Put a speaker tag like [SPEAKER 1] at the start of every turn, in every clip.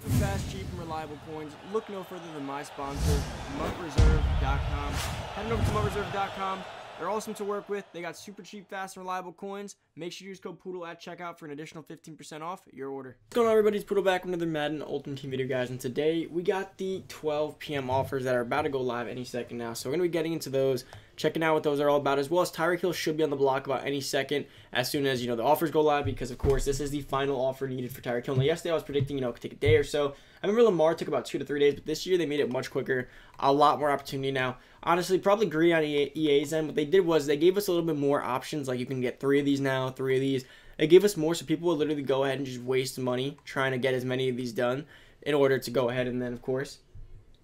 [SPEAKER 1] For fast, cheap, and reliable coins, look no further than my sponsor, MutReserve.com. Head over to MutReserve.com. They're awesome to work with. They got super cheap, fast, and reliable coins. Make sure you use code Poodle at checkout for an additional 15% off your order. What's going on, everybody? It's Poodle back with another Madden Ultimate Team video, guys. And today we got the 12 p.m. offers that are about to go live any second now. So we're going to be getting into those, checking out what those are all about, as well as Tyreek Hill should be on the block about any second as soon as, you know, the offers go live because, of course, this is the final offer needed for Tyreek Hill. Now, yesterday I was predicting, you know, it could take a day or so. I remember Lamar took about two to three days, but this year they made it much quicker. A lot more opportunity now. Honestly, probably agree on EA's end. What they did was they gave us a little bit more options. Like you can get three of these now, three of these. They gave us more, so people would literally go ahead and just waste money trying to get as many of these done in order to go ahead and then, of course,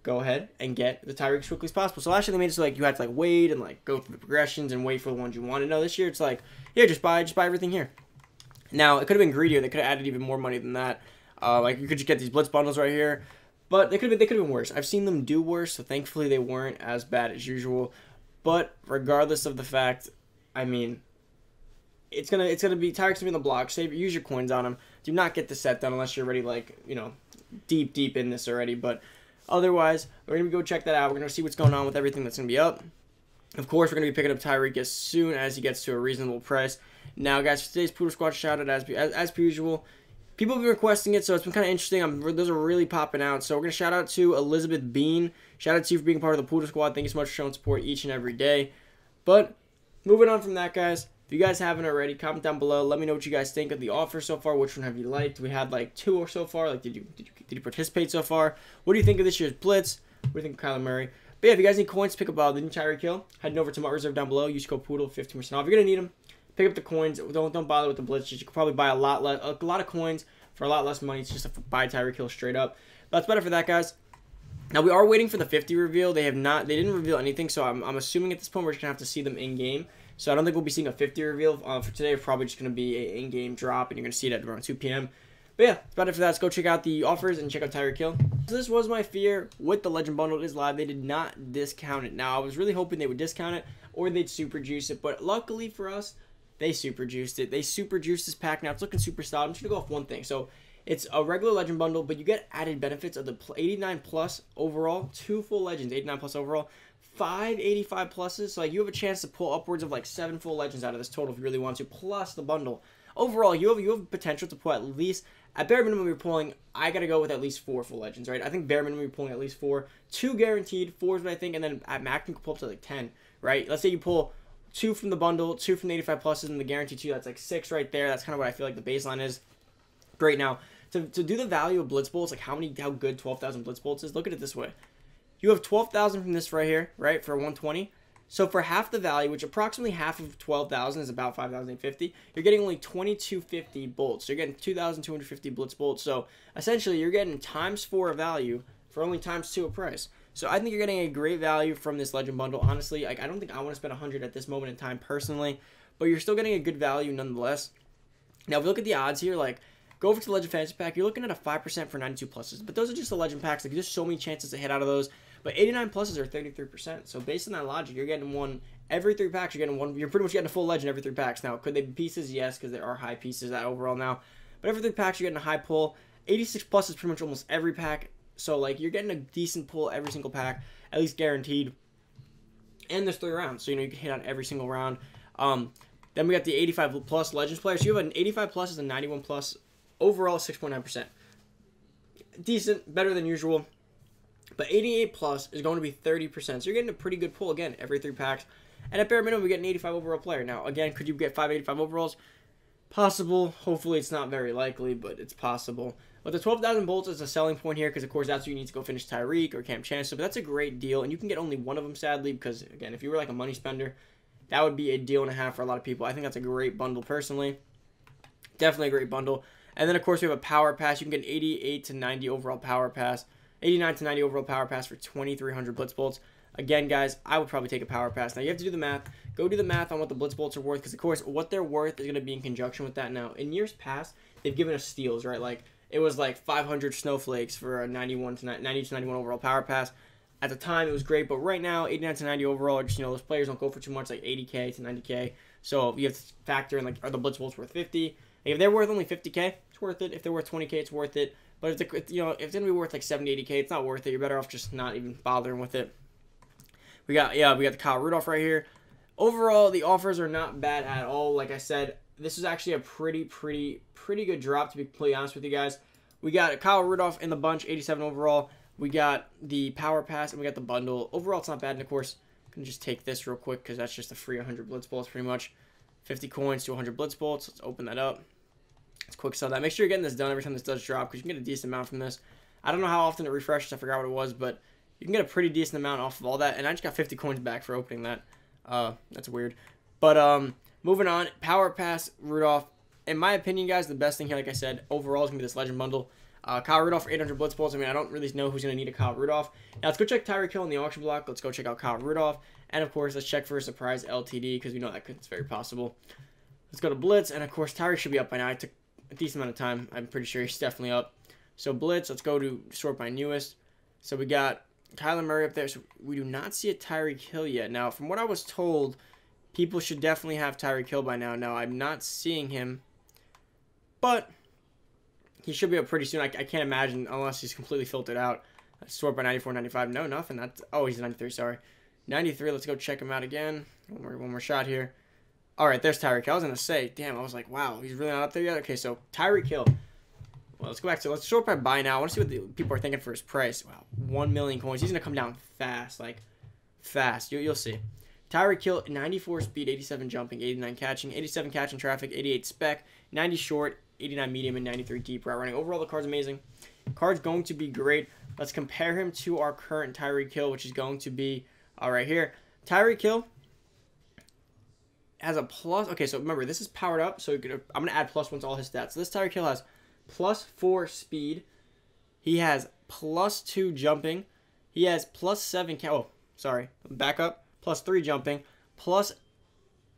[SPEAKER 1] go ahead and get the Tyreek as quickly as possible. So last year they made it so like you had to like wait and like go through the progressions and wait for the ones you wanted. No, this year it's like yeah, just buy just buy everything here. Now it could have been greedier. They could have added even more money than that. Uh, like you could just get these blitz bundles right here. But they could have they could have been worse. I've seen them do worse, so thankfully they weren't as bad as usual. But regardless of the fact, I mean, it's gonna it's gonna be Tyreek's gonna be in the block. Save use your coins on him. Do not get the set done unless you're already like you know deep deep in this already. But otherwise, we're gonna go check that out. We're gonna see what's going on with everything that's gonna be up. Of course, we're gonna be picking up Tyreek as soon as he gets to a reasonable price. Now, guys, today's Poodle Squad shoutout as as, as per usual. People have been requesting it, so it's been kind of interesting. I'm, those are really popping out. So we're gonna shout out to Elizabeth Bean. Shout out to you for being part of the Poodle Squad. Thank you so much for showing support each and every day. But moving on from that, guys. If you guys haven't already, comment down below. Let me know what you guys think of the offer so far. Which one have you liked? We had like two or so far. Like, did you did you did you participate so far? What do you think of this year's Blitz? What do you think of Kyler Murray? But yeah, if you guys need coins, pick up uh, the new Tyreek Hill. Heading over to MUT Reserve down below. Use code Poodle, 15% off. You're gonna need them. Pick up the coins. Don't don't bother with the Blitz. You can probably buy a lot less, a lot of coins for a lot less money. It's just a buy Tyreek Hill straight up. That's better for that, guys. Now we are waiting for the 50 reveal. They have not. They didn't reveal anything, so I'm, I'm assuming at this point we're just gonna have to see them in game. So I don't think we'll be seeing a 50 reveal uh, for today. It's probably just going to be an in-game drop, and you're going to see it at around 2 p.m. But yeah, that's about it for that. Let's go check out the offers and check out Tyreek Hill. So this was my fear with the Legend Bundle. It is live. They did not discount it. Now, I was really hoping they would discount it or they'd super juice it. But luckily for us, they super juiced it. They super juiced this pack. Now, it's looking super solid. I'm just going to go off one thing. So it's a regular Legend Bundle, but you get added benefits of the 89 plus overall, two full Legends, 89 plus overall, five 85 pluses. So like you have a chance to pull upwards of like seven full legends out of this total if you really want to, plus the bundle. Overall, you have you have potential to pull at least at bare minimum you're pulling. I gotta go with at least four full legends, right? I think bare minimum you're pulling at least four, two guaranteed, four is what I think, and then at max you can pull up to like ten, right? Let's say you pull two from the bundle, two from the 85 pluses, and the guarantee two. That's like six right there. That's kind of what I feel like the baseline is. Great now. To, to do the value of blitz bolts, like how many how good 12,000 blitz bolts is, look at it this way you have 12,000 from this right here, right, for 120. So for half the value, which approximately half of 12,000 is about 5,850, you're getting only 2,250 bolts. So you're getting 2,250 blitz bolts. So essentially, you're getting times four value for only times two of price. So I think you're getting a great value from this Legend Bundle. Honestly, like I don't think I want to spend 100 at this moment in time personally, but you're still getting a good value nonetheless. Now, if we look at the odds here, like go over to the Legend Fantasy Pack, you're looking at a 5% for 92 pluses. But those are just the Legend packs. Like, there's so many chances to hit out of those. But 89 pluses are 33%. So based on that logic, you're getting one every three packs. You're getting one. You're pretty much getting a full legend every three packs. Now, could they be pieces? Yes, because there are high pieces that overall now. But every three packs, you're getting a high pull. 86 plus is pretty much almost every pack. So like you're getting a decent pull every single pack, at least guaranteed. And there's three rounds, so you know you can hit on every single round. Um, then we got the 85 plus legends players. So you have an 85 plus is a 91 plus overall 6.9%. Decent, better than usual. But 88 plus is going to be 30%. So you're getting a pretty good pull again every three packs. And at bare minimum, we get an 85 overall player. Now, again, could you get 585 overalls? Possible. Hopefully, it's not very likely, but it's possible. But the 12,000 bolts is a selling point here because, of course, that's where you need to go finish Tyreek or Kam Chancellor. But that's a great deal, and you can get only one of them, sadly, because, again, if you were like a money spender, that would be a deal and a half for a lot of people. I think that's a great bundle, personally. Definitely a great bundle. And then, of course, we have a power pass. You can get an 88 to 90 overall power pass. 89 to 90 overall power pass for 2,300 blitz bolts. Again, guys, I would probably take a power pass. Now, you have to do the math. Go do the math on what the blitz bolts are worth because, of course, what they're worth is going to be in conjunction with that. Now, in years past, they've given us steals, right? Like, it was like 500 snowflakes for a 91 to 90 to 91 overall power pass. At the time, it was great, but right now, 89 to 90 overall, just, you know, those players don't go for too much, like 80K to 90K. So, you have to factor in, like, are the blitz bolts worth 50? If they're worth only 50K, it's worth it. If they're worth 20K, it's worth it. But if it's, you know, if it's to be worth like 70, 80K, it's not worth it. You're better off just not even bothering with it. We got, yeah, we got the Kyle Rudolph right here. Overall, the offers are not bad at all. Like I said, this is actually a pretty, pretty, pretty good drop, to be completely honest with you guys. We got Kyle Rudolph in the bunch, 87 overall. We got the Power Pass, and we got the bundle. Overall, it's not bad. And, of course, going to just take this real quick because that's just a free 100 Blitz Bolts, pretty much. 50 coins to 100 Blitz Bolts. Let's open that up. Quick sell that. Make sure you're getting this done every time this does drop because you can get a decent amount from this. I don't know how often it refreshes. I forgot what it was, but you can get a pretty decent amount off of all that. And I just got 50 coins back for opening that. Uh, that's weird. But um, moving on, Power Pass Rudolph. In my opinion, guys, the best thing here, like I said, overall is going to be this Legend Bundle. Uh, Kyle Rudolph for 800 Blitz Bolts. I mean, I don't really know who's going to need a Kyle Rudolph. Now, let's go check Tyreek Hill in the auction block. Let's go check out Kyle Rudolph. And, of course, let's check for a surprise LTD because we know that it's very possible. Let's go to Blitz. And, of course, Tyreek should be up by now. It took a decent amount of time. I'm pretty sure he's definitely up. So, Blitz, let's go to sort by newest. So, we got Kyler Murray up there. So, we do not see a Tyreek Hill yet. Now, from what I was told, people should definitely have Tyreek Hill by now. Now, I'm not seeing him. But he should be up pretty soon. I, I can't imagine unless he's completely filtered out. Uh, sort by 94, 95. No, nothing. That's oh, he's 93. Sorry, 93. Let's go check him out again. One more, one more shot here. All right, there's Tyreek. I was gonna say, damn. I was like, wow, he's really not up there yet. Okay, so Tyreek Hill. Well, let's go back to let's sort by buy now. I want to see what the people are thinking for his price. Wow, one million coins. He's gonna come down fast, like fast. You, you'll see. Tyreek Hill, 94 speed, 87 jumping, 89 catching, 87 catching traffic, 88 spec, 90 short, 89 medium, and 93 deep route running. Overall, the card's amazing. Card's going to be great. Let's compare him to our current Tyreek Hill, which is going to be all right here. Tyreek Hill has a plus. Okay, so remember this is powered up, so I'm gonna add plus one to all his stats. So this Tyreek Hill has plus four speed. He has plus two jumping. He has plus seven. Ca- oh, sorry, back up. Plus three jumping. Plus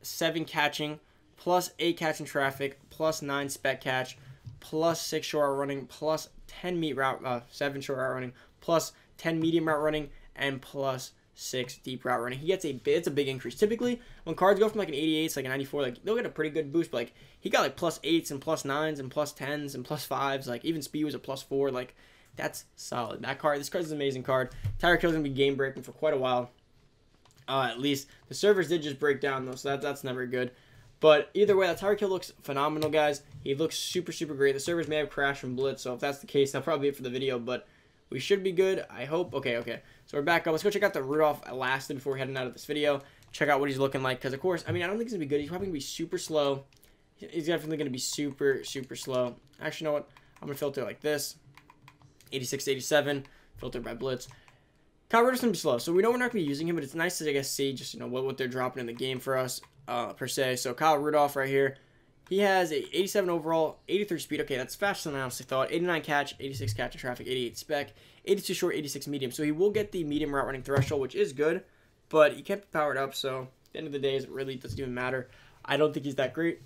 [SPEAKER 1] seven catching plus 8 catching traffic, plus 9 spec catch, plus 6 short running, plus 10 meet route, uh, 7 short route running, plus 10 medium route running, and plus 6 deep route running. He gets a bit, it's a big increase. Typically, when cards go from like an 88 to like a 94, like they'll get a pretty good boost. But like he got like 8s and 9s and 10s and 5s. Like even speed was a plus 4. Like that's solid. That card, this card is an amazing card. Tyreek Hill's gonna be game breaking for quite a while. Uh, at least the servers did just break down though, so that, that's never good. But either way, that Tyreek Hill looks phenomenal, guys. He looks super, super great. The servers may have crashed from Blitz, so if that's the case, that'll probably be it for the video, but we should be good. I hope. Okay, okay. So we're back up. Let's go check out the Rudolph Elastin before we heading out of this video. Check out what he's looking like, because, of course, I mean, I don't think he's going to be good. He's probably going to be super slow. He's definitely going to be super, super slow. Actually, you know what? I'm going to filter like this. 86 87, filtered by Blitz. Kyle Rudolph's going to be slow, so we know we're not going to be using him, but it's nice to, I guess, see just, you know, what, what they're dropping in the game for us uh, per se. So Kyle Rudolph right here. He has a 87 overall, 83 speed. Okay, that's faster than I honestly thought. 89 catch, 86 catch in traffic, 88 spec, 82 short, 86 medium. So he will get the medium route running threshold, which is good, but he kept powered up. So at the end of the day, it really doesn't even matter. I don't think he's that great.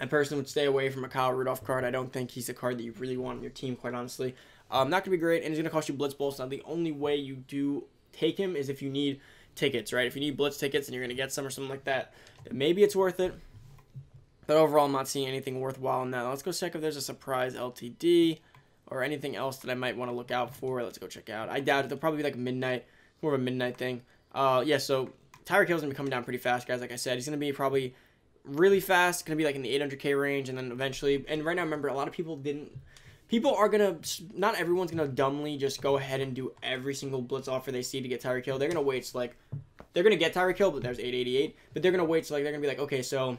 [SPEAKER 1] I personally would stay away from a Kyle Rudolph card. I don't think he's a card that you really want on your team, quite honestly. Um, not going to be great, and he's going to cost you Blitz Bolts. Now, the only way you do take him is if you need tickets, right? If you need Blitz tickets and you're going to get some or something like that, maybe it's worth it. But overall, I'm not seeing anything worthwhile in that. Let's go check if there's a surprise LTD or anything else that I might want to look out for. Let's go check out. I doubt it. They'll probably be like midnight, more of a midnight thing. Uh, yeah, so Tyreek Hill's going to be coming down pretty fast, guys. Like I said, he's going to be probably really fast. Going to be like in the 800K range, and then eventually. And right now, remember, a lot of people didn't people are gonna not everyone's gonna dumbly just go ahead and do every single blitz offer they see to get Tyreek Hill. They're gonna wait to like they're gonna get Tyreek Hill, but there's 888. But they're gonna wait to like they're gonna be like, okay, so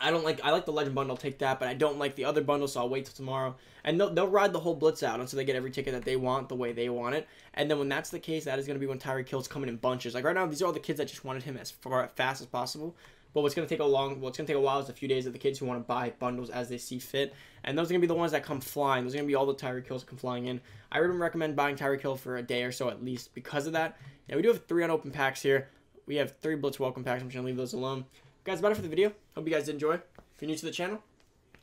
[SPEAKER 1] I don't like I like the legend bundle, I'll take that, but I don't like the other bundle, so I'll wait till tomorrow. And they'll, they'll ride the whole blitz out until they get every ticket that they want the way they want it. And then when that's the case, that is gonna be when Tyreek Hill's coming in bunches. Like right now, these are all the kids that just wanted him as far fast as possible. But what's going to take a long, what's going to take a while is a few days of the kids who want to buy bundles as they see fit, and those are going to be the ones that come flying. Those are going to be all the Tyreek Hills come flying in. I would recommend buying Tyreek Hill for a day or so at least because of that. Now we do have three unopened packs here. We have three Blitz welcome packs. I'm just going to leave those alone. Guys, about it for the video. Hope you guys did enjoy. If you're new to the channel,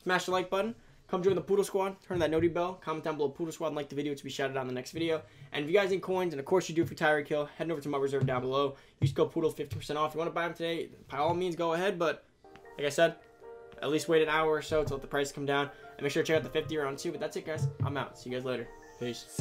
[SPEAKER 1] smash the like button. Come join the Poodle Squad. Turn that noti bell. Comment down below Poodle Squad and like the video to be shouted out in the next video. And if you guys need coins, and of course you do for Tyreek Hill, head over to MUT Reserve down below. Use code Poodle 15% off. If you want to buy them today, by all means go ahead. But like I said, at least wait an hour or so to let the price come down. And make sure to check out the 50 round too. But that's it, guys. I'm out. See you guys later. Peace.